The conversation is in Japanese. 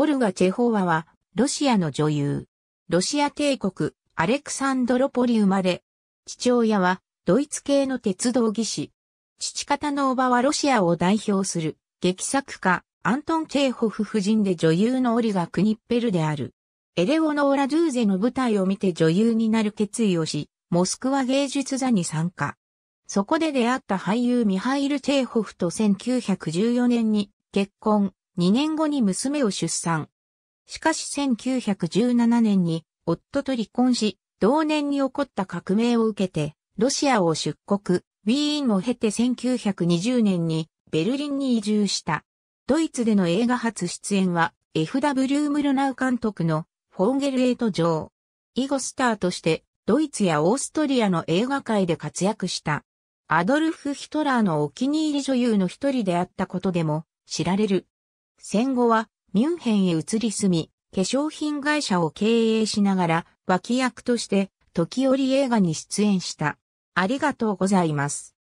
オルガ・チェホワは、ロシアの女優。ロシア帝国、アレクサンドロポリ生まれ。父親は、ドイツ系の鉄道技師。父方のおばはロシアを代表する、劇作家、アントン・チェーホフ夫人で女優のオリガ・クニッペルである。エレオノーラ・ドゥーゼの舞台を見て女優になる決意をし、モスクワ芸術座に参加。そこで出会った俳優ミハイル・チェーホフと1914年に結婚、2年後に娘を出産。しかし1917年に夫と離婚し、同年に起こった革命を受けて、ロシアを出国、ウィーンを経て1920年にベルリンに移住した。ドイツでの映画初出演は F.W. ムルナウ監督のフォーゲルエイト上。イゴスターとしてドイツやオーストリアの映画界で活躍した。アドルフ・ヒトラーのお気に入り女優の一人であったことでも知られる。戦後はミュンヘンへ移り住み、化粧品会社を経営しながら脇役として時折映画に出演した。ありがとうございます。